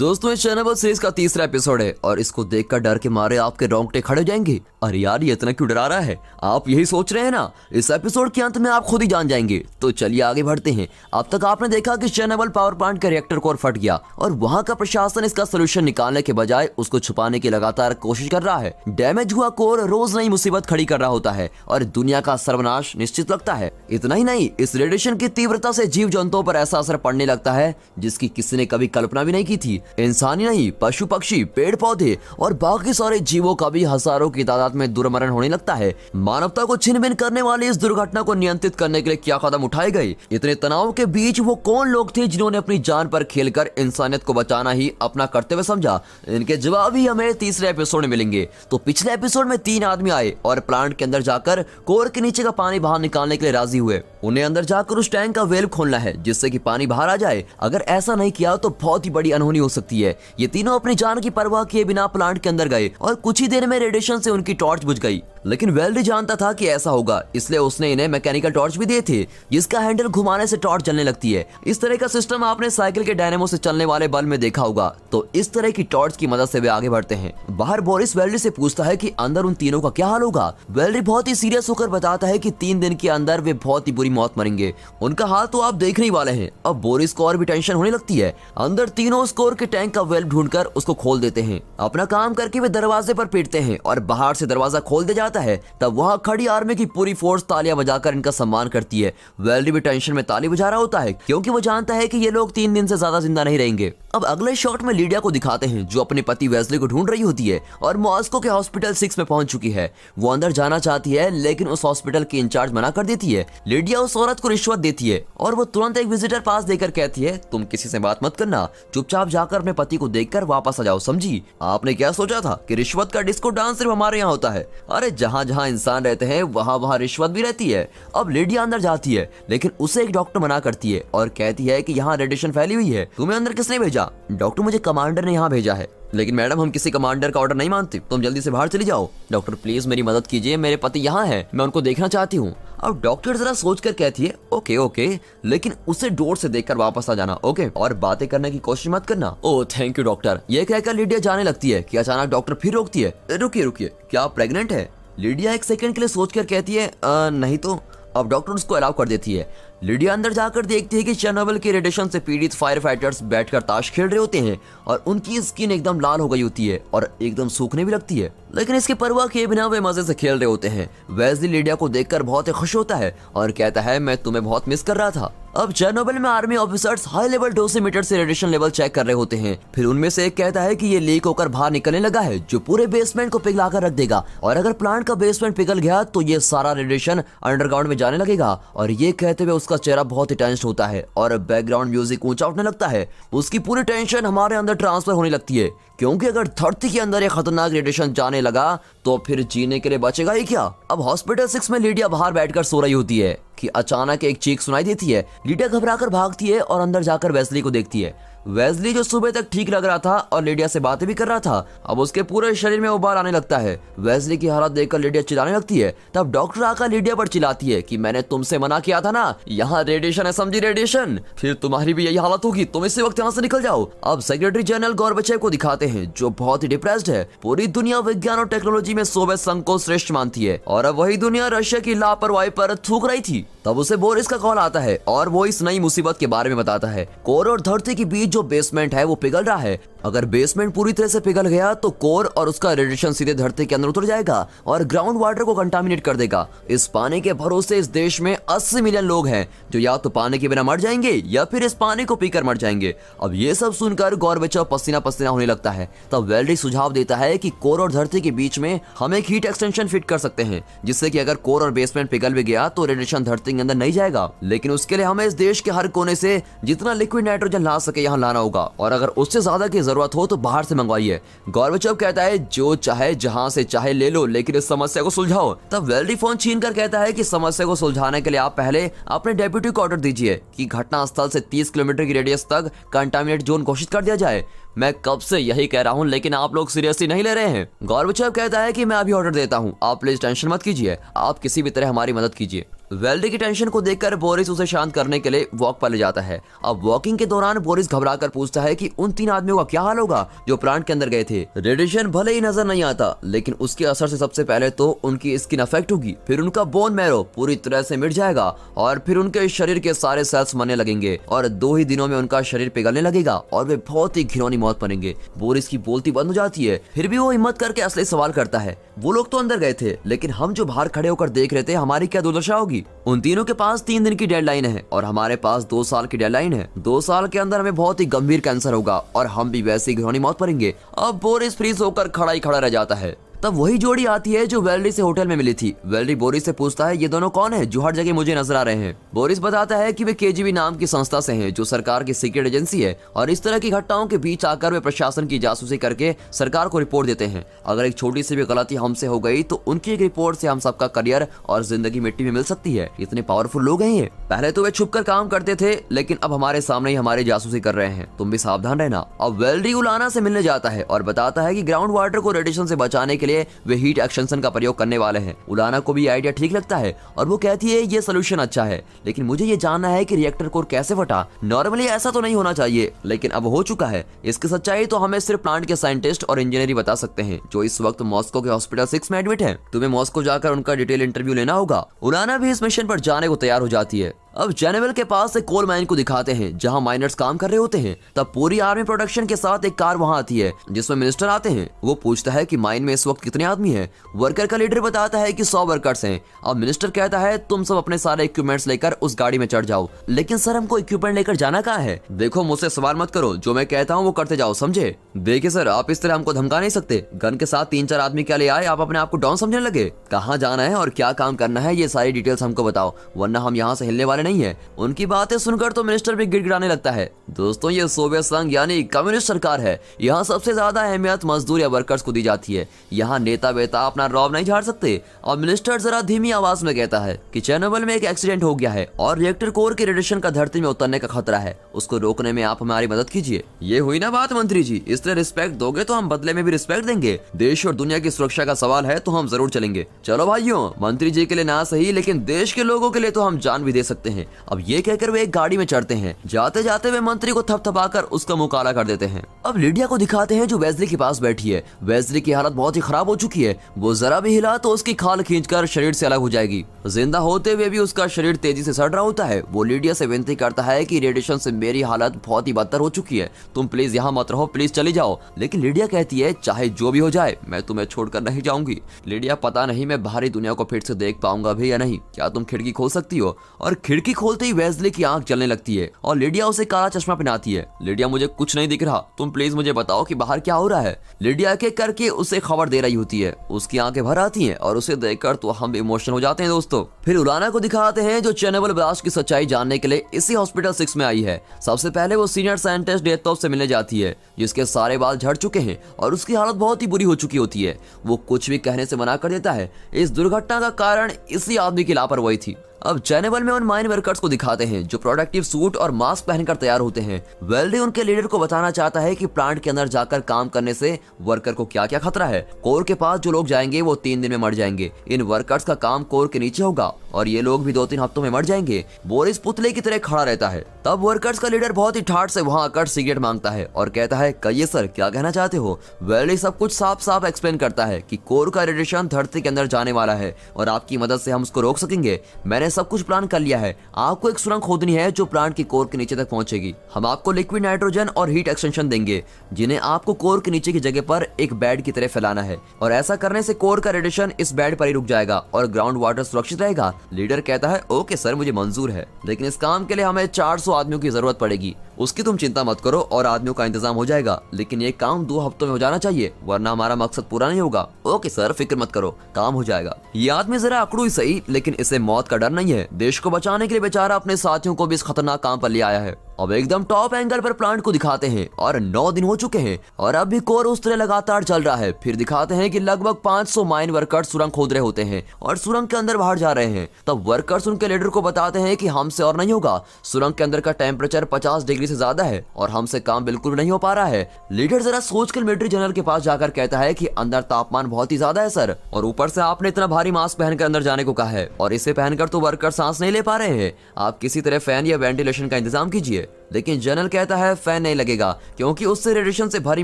दोस्तों, इस channel series का तीसरा एपिसोड है और इसको देखकर डर के मारे आपके रोंगटे खड़े हो जाएँगे। अरे यार, ये इतना क्यों डरा रहा है? आप यही सोच रहे हैं ना? इस एपिसोड के अंत में आप खुद ही जान जाएँगे। तो चलिए आगे बढ़ते हैं। अब तक आपने देखा कि चैनबल पावर प्लांट का रिएक्टर कोर फट गया और वहाँ का प्रशासन इसका सोल्यूशन निकालने के बजाय उसको छुपाने की लगातार कोशिश कर रहा है। डैमेज हुआ कोर रोज नई मुसीबत खड़ी कर रहा होता है और दुनिया का सर्वनाश निश्चित लगता है। इतना ही नहीं, इस रेडिएशन की तीव्रता से जीव जंतुओं पर ऐसा असर पड़ने लगता है जिसकी किसी ने कभी कल्पना भी नहीं की थी। इंसान ही नहीं पशु पक्षी, पेड़ पौधे और बाकी सारे जीवों का भी हज़ारों की तादाद में दुर्मरण होने लगता है। मानवता को छिन भिन करने वाली इस दुर्घटना को नियंत्रित करने के लिए क्या कदम उठाए गए? इतने तनाव के बीच वो कौन लोग थे जिन्होंने अपनी जान पर खेलकर इंसानियत को बचाना ही अपना कर्तव्य समझा? इनके जवाब ही हमें तीसरे एपिसोड में मिलेंगे। तो पिछले एपिसोड में तीन आदमी आए और प्लांट के अंदर जाकर कोर के नीचे का पानी बाहर निकालने के लिए राज़ी हुए। उन्हें अंदर जाकर उस टैंक का वेल खोलना है, जिससे कि पानी बाहर आ जाए। अगर ऐसा नहीं किया तो बहुत ही बड़ी अनहोनी हो सकती है। ये तीनों अपनी जान की परवाह किए बिना प्लांट के अंदर गए और कुछ ही देर में रेडिएशन से उनकी टॉर्च बुझ गई। लेकिन वेल्डी जानता था कि ऐसा होगा, इसलिए उसने इन्हें मैकेनिकल टॉर्च भी दिए थे, जिसका हैंडल घुमाने से टॉर्च जलने लगती है। इस तरह का सिस्टम आपने साइकिल के डायनेमो से चलने वाले बल्ब में देखा होगा। तो इस तरह की टॉर्च की मदद से वे आगे बढ़ते हैं। बाहर बोरिस वेल्डी से पूछता है की अंदर उन तीनों का क्या हाल होगा? वेल्डी बहुत ही सीरियस होकर बताता है की तीन दिन के अंदर वे बहुत ही बुरी मौत मरेंगे। उनका हाल तो आप देखने ही वाले हैं। अब बोरिस को और भी टेंशन होने लगती है। अंदर तीनों स्कोर के टैंक का वेल्व ढूंढकर उसको खोल देते हैं। अपना काम करके वे दरवाजे पर पीटते हैं और बाहर से दरवाज़ा खोल दिया जाता है, तब वहाँ खड़ी आर्मी की पूरी फोर्स तालियाँ बजाकर इनका सम्मान करती है। वेल्डी भी टेंशन में ताली बजा रहा होता है, क्योंकि वो जानता है कि ये लोग तीन दिन से ज़्यादा ज़िंदा नहीं रहेंगे। अब अगले शॉट में लीडिया को दिखाते हैं, जो अपने पति वेस्ली को ढूंढ रही होती है, और मॉस्को के हॉस्पिटल सिक्स में पहुँच चुकी है। वो अंदर जाना चाहती है, लेकिन उस हॉस्पिटल की इंचार्ज मना कर देती है। लीडिया उस औरत को रिश्वत देती है, और वो तुरंत एक विजिटर पास देकर कहती है, तुम किसी से बात मत करना, चुपचाप जाकर अपने पति को देखकर वापस आ जाओ, समझी? आपने क्या सोचा था कि रिश्वत का डिस्को डांस सिर्फ़ हमारे यहाँ होता है? अरे जहाँ जहाँ इंसान रहते हैं, वहाँ वहाँ रिश्वत भी रहती है। अब लीडिया अंदर जाती है, लेकिन उसे एक डॉक्टर मना करती है और कहती है कि यहाँ रेडिएशन फैली हुई है। तुम्हें अंदर किसने भेजा? डॉक्टर मुझे कमांडर ने यहाँ भेजा है। लेकिन मैडम, हम किसी कमांडर का ऑर्डर नहीं मानते। तुम जल्दी से बाहर चली जाओ। डॉक्टर, प्लीज़ मेरी मदद कीजिए। मेरे पति यहाँ है। मैं उनको देखना चाहती हूँ। अब डॉक्टर जरा सोच कर कहती है, ओके ओके। लेकिन उसे डोर से देखकर वापस आ जाना, ओके? और बातें करने की कोशिश मत करना। ओ, थैंक यू डॉक्टर। ये कहकर लीडिया जाने लगती है कि अचानक डॉक्टर फिर रोकती है। रुकिए रुकिए। क्या आप प्रेग्नेंट है? लीडिया एक सेकंड के लिए सोचकर कहती है आ, नहीं तो अब डॉक्टर उसको अलाउ कर देती है। लिडिया अंदर जाकर देखती है कि चेनोबल के रेडिएशन से पीड़ित फायर फाइटर्स बैठकर ताश खेल रहे होते हैं और उनकी स्किन एकदम लाल हो गई होती है और एकदम सूखने भी लगती है। लेकिन इसके परवाह किए बिना वे मज़े से खेल रहे होते हैं। वेजली लिडिया को देखकर बहुत ही खुश होता है और कहता है, मैं तुम्हें बहुत मिस कर रहा था। अब चेनोबल में army officers high level dosimeter से रेडिएशन लेवल चेक कर रहे होते हैं। फिर उनमें से एक कहता है कि ये लीक होकर बाहर निकलने लगा है, जो पूरे बेसमेंट को पिघला कर रख देगा। और अगर प्लांट का बेसमेंट पिघल गया तो ये सारा रेडिएशन अंडरग्राउंड में जाने लगेगा। और ये कहते हुए उसका चेहरा बहुत ही टेंशन होता है और बैकग्राउंड म्यूज़िक ऊँचा उठने लगता है। उसकी पूरी टेंशन हमारे अंदर ट्रांसफ़र होने लगती है। क्योंकि अगर धरती के अंदर एक खतरनाक रेडिएशन जाने लगा तो फिर जीने के लिए बचेगा ही क्या? अब हॉस्पिटल सिक्स में लीडिया बाहर बैठकर सो रही होती है, कि अचानक एक चीख सुनाई देती है। लीडिया घबराकर भागती है और अंदर जाकर वेस्ली को देखती है। वेस्ली जो सुबह तक ठीक लग रहा था और लीडिया से बातें भी कर रहा था, अब उसके पूरे शरीर में उबाल आने लगता है। वेस्ली की हालत देखकर लीडिया चिल्लाने लगती है। तब डॉक्टर आकर लीडिया पर चिल्लाती है कि मैंने तुमसे मना किया था ना, यहाँ रेडिएशन है, समझी रेडिएशन फिर तुम्हारी भी यही हालत होगी, तुम इसी वक्त यहाँ से निकल जाओ। अब सेक्रेटरी जनरल गौरबचेव को दिखाते हैं, जो बहुत ही डिप्रेस्ड है। पूरी दुनिया विज्ञान और टेक्नोलॉजी में सोवियत संघ को श्रेष्ठ मानती है। और अब वही दुनिया रशिया की लापरवाही पर थूक रही थी। तब उसे बोरिस का कॉल आता है और वो इस नई मुसीबत के बारे में बताता है। कोर और धरती के बीच जो बेसमेंट है, वो पिघल रहा है। अगर बेसमेंट पूरी तरह से पिघल गया तो कोर और उसका रेडिएशन सीधे धरती के अंदर उतर जाएगा और ग्राउंड वाटर को कंटामिनेट कर देगा। इस पानी के भरोसे इस देश में 80 मिलियन लोग हैं, जो या तो पानी के बिना मर जाएँगे या फिर इस पानी को पीकर मर जाएँगे। अब ये सब सुनकर गौरबचाव पसीना पसीना होने लगता है। तब वेल्डी सुझाव देता है कि कोर और धरती के बीच में हम एक हीट एक्सटेंशन फिट कर सकते हैं, जिससे कि अगर कोर और बेसमेंट पिघल भी गया तो रेडिएशन धरती के अंदर नहीं जाएगा। लेकिन उसके लिए हमें इस देश के हर कोने से जितना लिक्विड नाइट्रोजन ला सके यहाँ लाना होगा। और अगर उससे ज़्यादा की ज़रूरत हो तो बाहर से मंगवाइए। गौरवचव कहता है, जो चाहे, जहाँ से चाहे ले लो, लेकिन इस समस्या को सुलझाओ। तब वेल्डी फ़ोन छीन कर कहता है कि समस्या को सुलझाने के लिए आप पहले अपने डेप्यूटी को ऑर्डर दीजिए कि घटना स्थल से 30 किलोमीटर की रेडियस तक कंटामिनेट जोन घोषित कर दिया जाए। मैं कब से यही कह रहा हूँ, लेकिन आप लोग सीरियसली नहीं ले रहे हैं। गौरवचव कहता है कि मैं अभी ऑर्डर देता हूँ। आप प्लीज़ टेंशन मत कीजिए। आप किसी भी तरह हमारी मदद कीजिए। वेल्डी की टेंशन को देखकर बोरिस उसे शांत करने के लिए वॉक पर ले जाता है। अब वॉकिंग के दौरान बोरिस घबरा कर पूछता है कि उन तीन आदमियों का क्या हाल होगा जो प्लांट के अंदर गए थे। रेडिएशन भले ही नज़र नहीं आता, लेकिन उसके असर से सबसे पहले तो उनकी स्किन अफेक्ट होगी। फिर उनका बोन मैरो पूरी तरह से मिट जाएगा और फिर उनके शरीर के सारे सेल्स मरने लगेंगे और दो ही दिनों में उनका शरीर पिघलने लगेगा और वे बहुत ही घिनौनी मौत मरेंगे बोरिस की बोलती बंद हो जाती है। फिर भी वो हिम्मत करके असली सवाल करता है। वो लोग तो अंदर गए थे, लेकिन हम जो बाहर खड़े होकर देख रहे थे, हमारी क्या दुर्दशा होगी? उन तीनों के पास तीन दिन की डेडलाइन है और हमारे पास दो साल की डेडलाइन है। दो साल के अंदर हमें बहुत ही गंभीर कैंसर होगा और हम भी वैसी घरौनी मौत पड़ेंगे। अब बोरिस फ्रीज होकर खड़ा ही खड़ा रह जाता है। तब वही जोड़ी आती है जो वेल्डी से होटल में मिली थी। वेलरी बोरिस से पूछता है, ये दोनों कौन है जो हर जगह मुझे नज़र आ रहे हैं? बोरिस बताता है कि वे केजीबी नाम की संस्था से हैं, जो सरकार की सीक्रेट एजेंसी है, और इस तरह की घटनाओं के बीच आकर वे प्रशासन की जासूसी करके सरकार को रिपोर्ट देते हैं। अगर एक छोटी सी भी गलती हमसे हो गई तो उनकी एक रिपोर्ट से हम सबका करियर और ज़िंदगी मिट्टी में मिल सकती है। इतने पावरफुल लोग हैं ये। पहले तो वे छुप कर काम करते थे, लेकिन अब हमारे सामने ही हमारी जासूसी कर रहे हैं। तुम भी सावधान रहना। अब वेल्डी उलाना से मिलने जाता है और बताता है की ग्राउंड वाटर को रेडिएशन से बचाने के लिए वे हीट एक्सटेंशन का प्रयोग करने वाले हैं। उलाना को भी आइडिया ठीक लगता है और वो कहती है, ये सोल्यूशन अच्छा है। लेकिन मुझे ये जानना है कि रिएक्टर कोर कैसे फटा। नॉर्मली ऐसा तो नहीं होना चाहिए, लेकिन अब हो चुका है। इसकी सच्चाई तो हमें सिर्फ़ प्लांट के साइंटिस्ट और इंजीनियर बता सकते हैं, जो इस वक्त मॉस्को के हॉस्पिटल सिक्स में एडमिट है। तुम्हें मॉस्को जाकर उनका डिटेल इंटरव्यू लेना होगा। उलाना भी इस मिशन पर जाने को तैयार हो जाती है। अब जेनेवल के पास एक कोल माइन को दिखाते हैं, जहाँ माइनर्स काम कर रहे होते हैं। तब पूरी आर्मी प्रोडक्शन के साथ एक कार वहाँ आती है, जिसमें मिनिस्टर आते हैं। वो पूछता है कि माइन में इस वक्त कितने आदमी हैं? वर्कर का लीडर बताता है कि सौ वर्कर्स हैं। अब मिनिस्टर कहता है, तुम सब अपने सारे इक्विपमेंट्स लेकर उस गाड़ी में चढ़ जाओ। लेकिन सर, हमको इक्विपमेंट लेकर जाना कहाँ है? देखो, मुझसे सवाल मत करो। जो मैं कहता हूँ, वो करते जाओ, समझे? देखिए सर, आप इस तरह हमको धमका नहीं सकते। गन के साथ तीन चार आदमी क्या ले आए? आप अपने आप को डाउन समझने लगे? कहाँ जाना है और क्या काम करना है? ये सारी डिटेल्स हमको बताओ, वरना हम यहाँ से हिलने वाले नहीं है। उनकी बातें सुनकर तो मिनिस्टर भी गिड़गिड़ाने लगता है। दोस्तों, ये सोवियत संघ यानी कम्युनिस्ट सरकार है। यहाँ सबसे ज़्यादा अहमियत मजदूर या वर्कर्स को दी जाती है। यहाँ नेता बेता अपना रौब नहीं झाड़ सकते। और मिनिस्टर जरा धीमी आवाज़ में कहता है की चेनोबल में एक एक्सीडेंट हो गया है और रिएक्टर कोर के रेडिएशन का धरती में उतरने का खतरा है। उसको रोकने में आप हमारी मदद कीजिए। ये हुई ना बात, मंत्री जी? इस तरह रिस्पेक्ट दोगे तो हम बदले में भी रिस्पेक्ट देंगे। देश और दुनिया की सुरक्षा का सवाल है तो हम ज़रूर चलेंगे। चलो भाइयों, मंत्री जी के लिए ना सही, लेकिन देश के लोगों के लिए तो हम जान भी दे सकते हैं। अब ये कहकर वे एक गाड़ी में चढ़ते हैं। जाते जाते वे मंत्री को थपथपाकर उसका मुँह काला कर देते हैं। अब लिडिया को दिखाते हैं जो वेजली के पास बैठी है। वेजली की हालत बहुत ही खराब हो चुकी है। वो जरा भी हिला तो उसकी खाल खींचकर शरीर से अलग हो जाएगी। ज़िंदा होते हुए भी उसका शरीर तेज़ी से सड़ रहा होता है। वो लिडिया से विनती करता है की रेडिएशन से मेरी हालत बहुत ही बदतर हो चुकी है। तुम प्लीज़ यहाँ मत रहो, प्लीज़ चली जाओ। लेकिन लिडिया कहती है, चाहे जो भी हो जाए, मैं तुम्हें छोड़कर नहीं जाऊँगी। लिडिया, पता नहीं मैं बाहरी दुनिया को फिर से देख पाऊँगा भी या नहीं। क्या तुम खिड़की खोल सकती हो? और खिड़की खोलते ही वेजली की आँख जलने लगती है और लिडिया उसे काला चश्मा पहनाती है। लिडिया, मुझे कुछ नहीं दिख रहा। तुम प्लीज़ मुझे बताओ कि बाहर क्या हो रहा है। लिडिया के करके उसे खबर दे रही होती है। उसकी आँखें भर आती हैं और उसे देखकर तो हम इमोशनल हो जाते हैं दोस्तों। फिर उलाना को दिखाते हैं जो चैनेबल ब्लास्ट की सच्चाई जानने के लिए इसी हॉस्पिटल सिक्स में आई है। सबसे पहले वो सीनियर साइंटिस्ट डेथ से मिलने जाती है, जिसके सारे बाल झड़ चुके हैं और उसकी हालत बहुत ही बुरी हो चुकी होती है। वो कुछ भी कहने से मना कर देता है। इस दुर्घटना का कारण इसी आदमी की लापरवाही थी। अब चैनेबल में उन माइन वर्कर्स को दिखाते हैं, जो प्रोडक्टिव सूट और मास्क पहनकर तैयार होते हैं। वेल्डी उनके लीडर को बताना चाहता है कि प्लांट के अंदर जाकर काम करने से वर्कर को क्या क्या खतरा है। कोर के पास जो लोग जाएँगे, वो तीन दिन में मर जाएँगे। इन वर्कर्स का काम कोर के नीचे होगा और ये लोग भी दो तीन हफ्तों में मर जाएँगे। बोरिस पुतले की तरह खड़ा रहता है। तब वर्कर्स का लीडर बहुत ही ठाट से वहाँ आकर सिगरेट माँगता है और कहता है, कहिए सर क्या कहना चाहते हो? वेल्डी सब कुछ साफ़ साफ़ एक्सप्लेन करता है कि कोर का रेडिएशन धरती के अंदर जाने वाला है और आपकी मदद से हम उसको रोक सकेंगे। मैंने सब कुछ प्लान कर लिया है। आपको एक सुरंग खोदनी है जो प्लांट की कोर के नीचे तक पहुंचेगी। हम आपको लिक्विड नाइट्रोजन और हीट एक्सटेंशन देंगे, जिन्हें आपको कोर के नीचे की जगह पर एक बेड की तरह फैलाना है। और ऐसा करने से कोर का रेडिएशन इस बेड पर ही रुक जाएगा और ग्राउंड वाटर सुरक्षित रहेगा। लीडर कहता है, ओके सर मुझे मंजूर है। लेकिन इस काम के लिए हमें 400 आदमियों की ज़रूरत पड़ेगी। उसकी तुम चिंता मत करो और आदमियों का इंतज़ाम हो जाएगा। लेकिन ये काम दो हफ्तों में हो जाना चाहिए, वरना हमारा मकसद पूरा नहीं होगा। ओके सर, फ़िक्र मत करो, काम हो जाएगा। ये आदमी जरा अकड़ू ही सही, लेकिन इसे मौत का डर नहीं है। देश को बचाने के लिए बेचारा अपने साथियों को भी इस खतरनाक काम पर ले आया है। अब एकदम टॉप एंगल पर प्लांट को दिखाते हैं और नौ दिन हो चुके हैं और अब भी कोर उस तरह लगातार चल रहा है। फिर दिखाते हैं कि लगभग 500 माइन वर्कर्स सुरंग खोद रहे होते हैं और सुरंग के अंदर बाहर जा रहे हैं। तब वर्कर्स उनके लीडर को बताते हैं कि हमसे और नहीं होगा। सुरंग के अंदर का टेम्परेचर 50 डिग्री से ज़्यादा है और हमसे काम बिल्कुल नहीं हो पा रहा है। लीडर जरा सोचकर मिलिट्री जनरल के पास जाकर कहता है की अंदर तापमान बहुत ही ज़्यादा है, सर, और ऊपर से आपने इतना भारी मास्क पहनकर अंदर जाने को कहा है। और इसे पहनकर तो वर्कर सांस नहीं ले पा रहे हैं। आप किसी तरह फ़ैन या वेंटिलेशन का इंतज़ाम कीजिए। लेकिन जनरल कहता है फ़ैन नहीं लगेगा, क्योंकि उससे रेडिएशन से भरी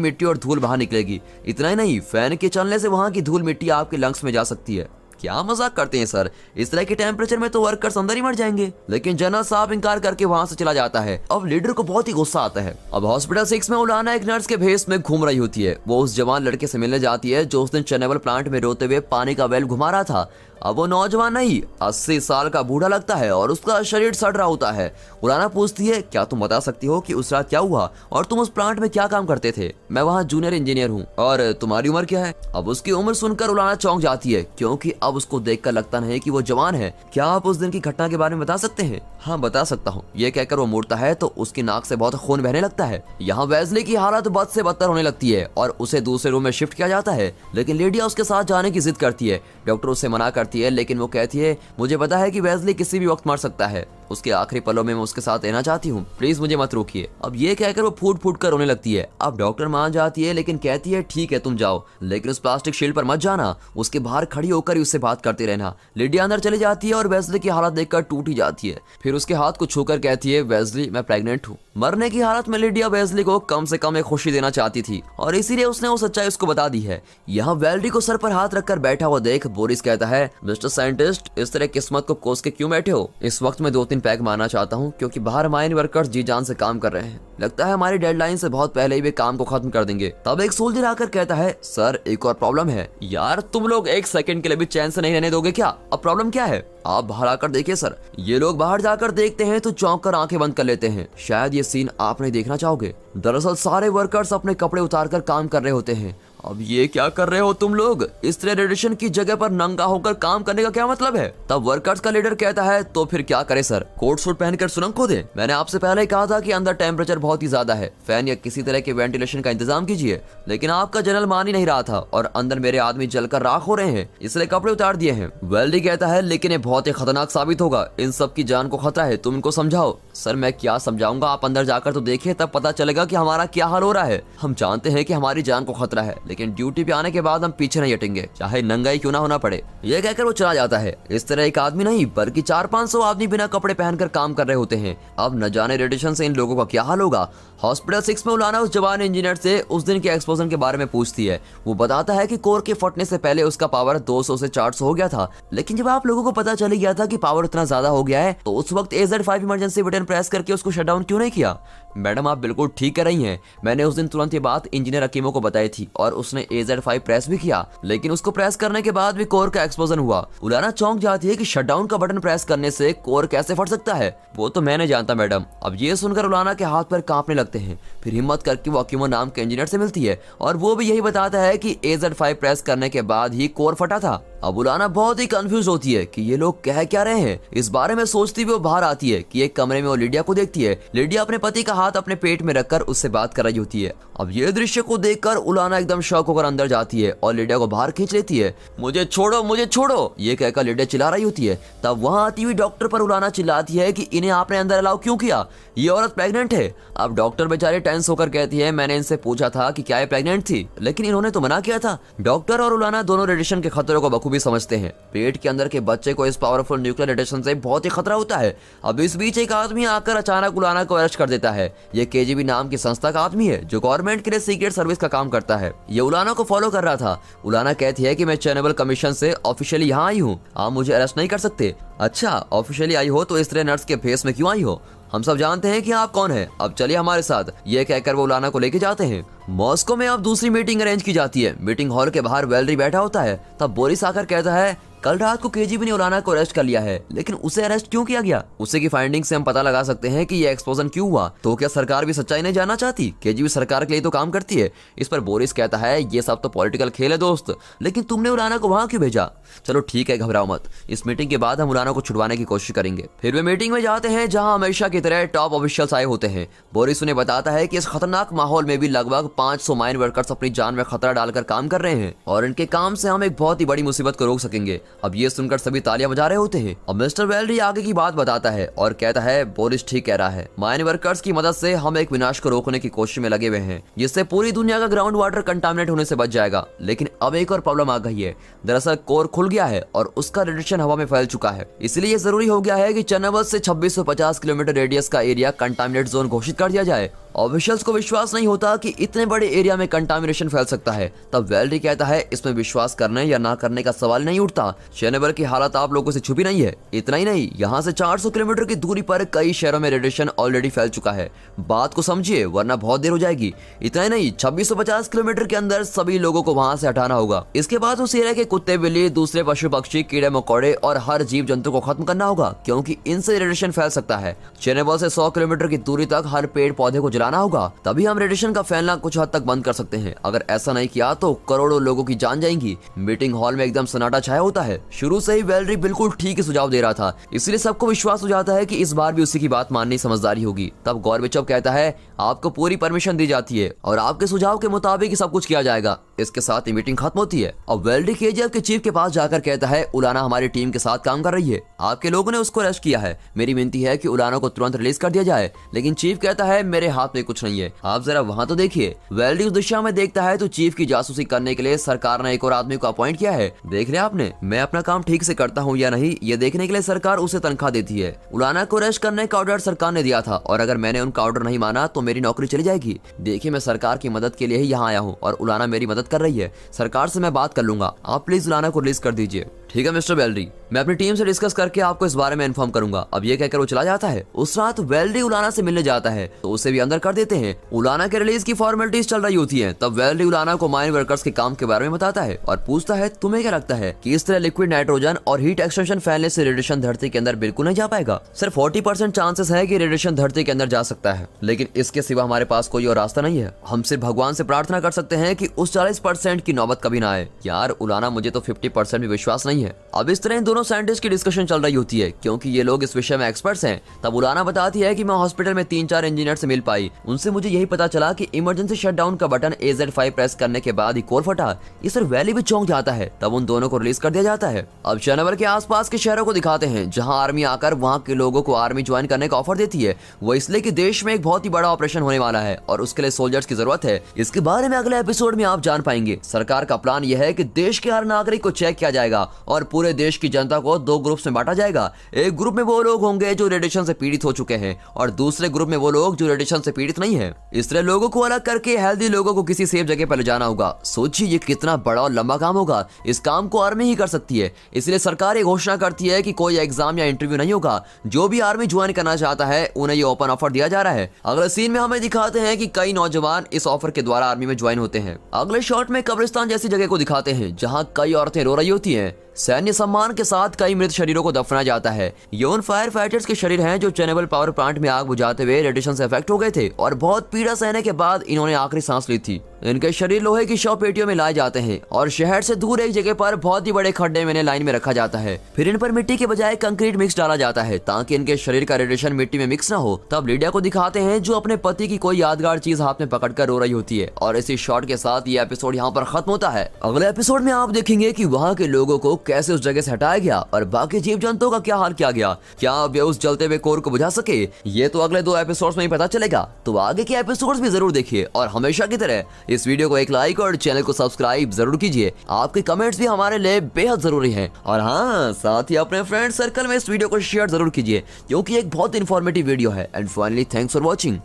मिट्टी और धूल बाहर निकलेगी। इतना ही नहीं फ़ैन के चलने से वहाँ की धूल मिट्टी आपके लंग्स में जा सकती है। क्या मज़ाक करते हैं, सर? इस तरह के टेम्परेचर में तो वर्कर्स अंदर ही मर जाएँगे। लेकिन जनरल साहब इंकार करके वहाँ से चला जाता है। अब लीडर को बहुत ही गुस्सा आता है। अब हॉस्पिटल सिक्स में उलाना एक नर्स के भेस में घूम रही होती है। वो उस जवान लड़के से मिलने जाती है जो उस दिन चेनेबल प्लांट में रोते हुए पानी का वेल घुमा रहा था। अब वो नौजवान नहीं, अस्सी साल का बूढ़ा लगता है और उसका शरीर सड़ रहा होता है। उलाना पूछती है, क्या तुम बता सकती हो कि उस रात क्या हुआ और तुम उस प्लांट में क्या काम करते थे? मैं वहाँ जूनियर इंजीनियर हूँ और तुम्हारी उम्र क्या है? अब उसकी उम्र सुनकर उलाना चौंक जाती है, क्योंकि अब उसको देखकर लगता नहीं कि वो जवान है। क्या आप उस दिन की घटना के बारे में बता सकते हैं? हाँ बता सकता हूँ। ये कहकर वो मुड़ता है तो उसकी नाक से बहुत खून बहने लगता है। यहाँ वेजली की हालत बद से बदतर होने लगती है और उसे दूसरे रूम में शिफ्ट किया जाता है, लेकिन लेडिया उसके साथ जाने की जिद करती है। डॉक्टर उसे मना करती है, लेकिन वो कहती है, मुझे पता है कि वेजली किसी भी वक्त मर सकता है। उसके आखिरी पलों में मैं उसके साथ रहना चाहती हूँ। प्लीज़ मुझे मत रोकिए। अब ये कहकर वो फूट फूट कर रोने लगती है। अब डॉक्टर मान जाती है, लेकिन कहती है, ठीक है, तुम जाओ। लेकिन उस प्लास्टिक शील्ड पर मत जाना। उसके बाहर खड़ी होकर उससे बात करते रहना। लिडिया अंदर चली जाती है और वेजली की हालत देखकर टूट जाती है। फिर उसके हाथ को छूकर कहती है, वेजली, मैं प्रेगनेंट हूँ। मरने की हालत में लिडिया वेजली को कम से कम एक खुशी देना चाहती थी। और इसीलिए उसने वो सच्चाई उसको बता दी है। यहाँ वेल्डी को सर पर हाथ रखकर बैठा हुआ देख बोरिस कहता है, मिस्टर साइंटिस्ट, इस तरह किस्मत को कोस के क्यों बैठे हो? इस वक्त में दो तीन पैक मारना चाहता हूँ, क्योंकि बाहर माइन वर्कर्स जी जान से काम कर रहे हैं। लगता है हमारी डेडलाइन से बहुत पहले ही वे काम को खत्म कर देंगे। तब एक सोल्जर आकर कहता है, सर, एक और प्रॉब्लम है। यार, तुम लोग एक सेकंड के लिए भी चैन से नहीं रहने दोगे क्या? अब प्रॉब्लम क्या है? आप बाहर आकर देखिए, सर। ये लोग बाहर जाकर देखते हैं तो चौंक कर आँखें बंद कर लेते हैं। शायद ये सीन आप नहीं देखना चाहोगे। दरअसल सारे वर्कर्स अपने कपड़े उतार कर काम कर रहे होते हैं। अब ये क्या कर रहे हो तुम लोग? इस तरह रेडिएशन की जगह पर नंगा होकर काम करने का क्या मतलब है? तब वर्कर्स का लीडर कहता है तो फिर क्या करे सर? कोट सूट पहनकर सुरंग खो दे मैंने आपसे पहले ही कहा था कि अंदर टेम्परेचर बहुत ही ज़्यादा है। फ़ैन या किसी तरह के वेंटिलेशन का इंतज़ाम कीजिए। लेकिन आपका जनरल मान ही नहीं रहा था और अंदर मेरे आदमी जलकर राख हो रहे हैं, इसलिए कपड़े उतार दिए हैं। वेल्डी कहता है, लेकिन ये बहुत ही खतरनाक साबित होगा। इन सब की जान को खतरा है। तुम इनको समझाओ। सर, मैं क्या समझाऊँगा? आप अंदर जाकर तो देखिए, तब पता चलेगा कि हमारा क्या हाल हो रहा है। हम जानते हैं कि हमारी जान को खतरा है, लेकिन ड्यूटी पे आने के बाद हम पीछे नहीं हटेंगे, चाहे नंगाई क्यों ना होना पड़े। ये कहकर वो चला जाता है। इस तरह एक आदमी नहीं, बल्कि चार पाँच सौ आदमी बिना कपड़े पहनकर काम कर रहे होते हैं। अब न जाने रेडिएशन से इन लोगों का क्या हाल होगा। हॉस्पिटल सिक्स में उलाना उस जवान इंजीनियर से उस दिन के एक्सपोजन के बारे में पूछती है। वो बताता है कि कोर के फटने से पहले उसका पावर 200 से 400 हो गया था। लेकिन जब आप लोगों को पता चल गया था कि पावर इतना ज़्यादा हो गया है तो उस वक्त A Z five emergency button press करके उसको शट डाउन क्यों नहीं किया? मैडम, आप बिल्कुल ठीक कर रही हैं। मैंने उस दिन तुरंत ये बात इंजीनियर अकीमो को बताई थी और उसने एजेड फाइव प्रेस भी किया, लेकिन उसको प्रेस करने के बाद भी कोर का एक्सपोजन हुआ। उलाना चौंक जाती है कि शटडाउन का बटन प्रेस करने से कोर कैसे फट सकता है? वो तो मैं नहीं जानता, मैडम। अब ये सुनकर उलाना के हाथ पर कांपने लगते हैं। फिर हिम्मत करके वो अकीमो नाम के इंजीनियर से मिलती है और वो भी यही बताता है की ए जेड फाइव प्रेस करने के बाद ही कोर फटा था। अब उलाना बहुत ही कंफ्यूज होती है कि ये लोग कह क्या रहे हैं। इस बारे में सोचती हुई वो बाहर आती है कि एक कमरे में वो लिडिया को देखती है। लिडिया अपने पति का हाथ अपने पेट में रखकर उससे बात कर रही होती है। अब ये दृश्य को देखकर उलाना एकदम शौक होकर अंदर जाती है और लिडिया को बाहर खींच लेती है। मुझे छोड़ो मुझे छोड़ो, ये कहकर लिडिया चिल्ला रही होती है। तब वहाँ आती हुई डॉक्टर पर उलाना चिल्लाती है कि इन्हें आपने अंदर अलाउ क्यों किया? ये औरत प्रेग्नेंट है। अब डॉक्टर बेचारे टेंस होकर कहती है, मैंने इनसे पूछा था कि क्या ये प्रेग्नेंट थी, लेकिन इन्होंने तो मना किया था। डॉक्टर और उलाना दोनों रेडिएशन के खतरों को बखूबी समझते हैं। पेट के अंदर के बच्चे को इस पावरफुल न्यूक्लियर रेडिएशन से बहुत ही खतरा होता है। अब इस बीच एक आदमी आकर अचानक उलाना को अरेस्ट कर देता है। ये केजीबी नाम की संस्था का आदमी है, जो गवर्नमेंट के लिए सीक्रेट सर्विस का काम करता है। ये उलाना को फॉलो कर रहा था। उलाना कहती है की मैं चैनबल कमीशन से ऑफिशियली यहाँ आई हूँ। आप मुझे अरेस्ट नहीं कर सकते। अच्छा ऑफिशियली आई हो तो इस तरह नर्स के फेस में क्यों आई हो? हम सब जानते हैं कि आप कौन है। अब चलिए हमारे साथ। ये कहकर वो उलाना को लेके जाते हैं। मॉस्को में अब दूसरी मीटिंग अरेंज की जाती है। मीटिंग हॉल के बाहर वेलरी बैठा होता है, तब बोरिस आकर कहता है, कल रात को केजीबी ने उलाना को अरेस्ट कर लिया है, लेकिन उसे अरेस्ट क्यों किया गया? उसे की फाइंडिंग से हम पता लगा सकते हैं कि ये एक्सपोजन क्यों हुआ। तो क्या सरकार भी सच्चाई नहीं जानना चाहती? केजीबी सरकार के लिए तो काम करती है। इस पर बोरिस कहता है, ये सब तो पॉलिटिकल खेल है दोस्त, लेकिन तुमने उलाना को वहाँ क्यों भेजा? चलो ठीक है, घबराओ मत। इस मीटिंग के बाद हम उलाना को छुड़वाने की कोशिश करेंगे। फिर वे मीटिंग में जाते हैं, जहाँ हमेशा की तरह टॉप ऑफिशियल्स आए होते हैं। बोरिस उन्हें बताता है की इस खतरनाक माहौल में भी लगभग 500 माइन वर्कर्स अपनी जान में खतरा डालकर काम कर रहे हैं और इनके काम से हम एक बहुत ही बड़ी मुसीबत को रोक सकेंगे। अब ये सुनकर सभी तालियाँ बजा रहे होते हैं। अब मिस्टर वेलरी आगे की बात बताता है और कहता है, बोरिस ठीक कह रहा है। माइन वर्कर्स की मदद से हम एक विनाश को रोकने की कोशिश में लगे हुए हैं, जिससे पूरी दुनिया का ग्राउंड वाटर कंटामिनेट होने से बच जाएगा। लेकिन अब एक और प्रॉब्लम आ गई है। दरअसल कोर खुल गया है और उसका रेडिएशन हवा में फैल चुका है। इसलिए ज़रूरी हो गया है कि चन्नावल से 2650 किलोमीटर रेडियस का एरिया कंटामिनेट जोन घोषित कर दिया जाए। ऑफिशियल्स को विश्वास नहीं होता कि इतने बड़े एरिया में कंटामिनेशन फैल सकता है। तब वेलरी कहता है, इसमें विश्वास करने या ना करने का सवाल नहीं उठता। चेनेबल की हालत आप लोगों से छुपी नहीं है। इतना ही नहीं, यहाँ से 400 किलोमीटर की दूरी पर कई शहरों में रेडिएशन ऑलरेडी फैल चुका है। बात को समझिए, वरना बहुत देर हो जाएगी। इतना ही नहीं, छब्बीस किलोमीटर के अंदर सभी लोगों को वहाँ से हटाना होगा। इसके बाद उस एरिया के कुत्ते, बिल्ली, दूसरे पशु, पक्षी, कीड़े, मकोड़े और हर जीव जंतु को खत्म करना होगा, क्योंकि इनसे रेडिएशन फैल सकता है। चेनेबल से सौ किलोमीटर की दूरी तक हर पेड़ पौधे को जलाना होगा। तभी हम रेडिएशन का फैलना कुछ हद तक बंद कर सकते हैं। अगर ऐसा नहीं किया तो करोड़ों लोगों की जान जाएँगी। मीटिंग हॉल में एकदम सन्नाटा छाया होता है। शुरू से ही वेलरी बिल्कुल ठीक ही सुझाव दे रहा था। इसलिए सबको विश्वास हो जाता है की इस बार भी उसी की बात माननी समझदारी होगी। तब गौरविचव कहता है, आपको पूरी परमिशन दी जाती है और आपके सुझाव के मुताबिक सब कुछ किया जाएगा। इसके साथ ही मीटिंग खत्म होती है। अब वेल्डी केजीएफ के चीफ के पास जाकर कहता है, उलाना हमारी टीम के साथ काम कर रही है। आपके लोगों ने उसको अरेस्ट किया है। मेरी विनती है कि उलाना को तुरंत रिलीज़ कर दिया जाए। लेकिन चीफ कहता है, मेरे हाथ में कुछ नहीं है। आप जरा वहाँ तो देखिए। वेल्डी उस दिशा में देखता है तो चीफ की जासूसी करने के लिए सरकार ने एक और आदमी को अपॉइंट किया है। देख लिया आपने, मैं अपना काम ठीक से करता हूँ या नहीं, ये देखने के लिए सरकार उसे तनख्वाह देती है। उलाना को अरेस्ट करने का ऑर्डर सरकार ने दिया था, और अगर मैंने उनका ऑर्डर नहीं माना तो मेरी नौकरी चली जाएगी। देखिए, मैं सरकार की मदद के लिए ही यहाँ आया हूँ, और उलाना मेरी मदद कर रही है। सरकार से मैं बात कर लूँगा। आप प्लीज़ उलाना को रिलीज़ कर दीजिए। ठीक है, मिस्टर बेलरी मैं अपनी टीम से डिस्कस करके आपको इस बारे में इन्फॉर्म करूँगा। अब ये कहकर वो चला जाता है। उस रात वेल्डी उलाना से मिलने जाता है तो उसे भी अंदर कर देते हैं। उलाना के रिलीज़ की फॉर्मेलिटीज चल रही होती है। तब वेल्डी उलाना को माइन वर्कर्स के काम के बारे में बताता है और पूछता है, तुम्हें क्या लगता है की इस तरह लिक्विड नाइट्रोजन और हीट एक्सटेंशन फैलने से रेडिएशन धरती के अंदर बिल्कुल नहीं जा पाएगा? सिर्फ़ फोर्टी चांसेस है की रेडिएशन धरती के अंदर जा सकता है। लेकिन इसके सिवा हमारे पास कोई और रास्ता नहीं है। हम सिर्फ़ भगवान से प्रार्थना कर सकते हैं की उस चालीस की नौबत कभी ना आए। यार, उलाना, मुझे तो फिफ्टी भी विश्वास नहीं है। अब इस तरह इन दोनों साइंटिस्ट की डिस्कशन चल रही होती है, क्योंकि ये लोग इस विषय में एक्सपर्ट्स हैं। तब उलाना बताती है कि मैं हॉस्पिटल में तीन चार इंजीनियर से मिल पाई। उनसे मुझे यही पता चला कि इमरजेंसी शटडाउन का button A Z five press करने के बाद ही कोल फटा। इस पर वैली भी चौंक जाता है, तब उन दोनों को रिलीज़ कर दिया जाता है। अब शनिवार के आसपास के शहरों को दिखाते हैं, जहाँ आर्मी आकर वहाँ के लोगों को आर्मी ज्वाइन करने का ऑफ़र देती है। वो इसलिए की देश में एक बहुत ही बड़ा ऑपरेशन होने वाला है, और उसके लिए सोल्जर्स की ज़रूरत है। इसके बारे में अगले एपिसोड में आप जान पाएँगे। सरकार का प्लान यह है की देश के हर नागरिक को चेक किया जाएगा, और पूरे देश की जनता को दो ग्रुप्स में बांटा जाएगा। एक ग्रुप में वो लोग होंगे जो रेडिएशन से पीड़ित हो चुके हैं और दूसरे ग्रुप में वो लोग जो रेडिएशन से पीड़ित नहीं है। इस तरह लोगों को अलग करके हेल्दी लोगों को किसी सेफ़ जगह पर ले जाना होगा। सोचिए ये कितना बड़ा और लंबा काम होगा। इस काम को आर्मी ही कर सकती है। इसलिए सरकार ये घोषणा करती है की कोई एग्ज़ाम या इंटरव्यू नहीं होगा। जो भी आर्मी ज्वाइन करना चाहता है, उन्हें ये ओपन ऑफ़र दिया जा रहा है। अगले सीन में हमें दिखाते हैं की कई नौजवान इस ऑफ़र के द्वारा आर्मी में ज्वाइन होते हैं। अगले शॉट में कब्रिस्तान जैसी जगह को दिखाते हैं, जहाँ कई औरतें रो रही होती है। सैन्य सम्मान के साथ कई मृत शरीरों को दफना जाता है। यौन फायर फाइटर्स के शरीर हैं जो चेनेबल पावर प्लांट में आग बुझाते हुए रेडिएशन से इफ़ेक्ट हो गए थे और बहुत पीड़ा सहने के बाद इन्होंने आखिरी सांस ली थी। इनके शरीर लोहे की शव पेटियों में लाए जाते हैं और शहर से दूर एक जगह पर बहुत ही बड़े खड्डे में लाइन में रखा जाता है। फिर इन पर मिट्टी के बजाय कंक्रीट मिक्स डाला जाता है ताकि इनके शरीर का रेडिएशन मिट्टी में मिक्स न हो। तब लीडिया को दिखाते हैं जो अपने पति की कोई यादगार चीज़ हाथ में पकड़कर रो रही होती है और इसी शॉट के साथ ये एपिसोड यहाँ पर खत्म होता है। अगले एपिसोड में आप देखेंगे की वहाँ के लोगों को कैसे उस जगह से हटाया गया? और बाकी जीव जंतुओं का क्या हाल किया गया? क्या वे उस जलते हुए कोर को बुझा सके? ये तो अगले दो एपिसोड में ही पता चलेगा। तो आगे के एपिसोड भी ज़रूर देखिए और हमेशा की तरह इस वीडियो को एक लाइक और चैनल को सब्सक्राइब ज़रूर कीजिए। आपके कमेंट्स भी हमारे लिए बेहद ज़रूरी है। और हाँ साथ ही अपने फ्रेंड सर्कल में इस वीडियो को शेयर ज़रूर कीजिए क्योंकि एक बहुत इन्फॉर्मेटिव वीडियो है। And finally thanks for watching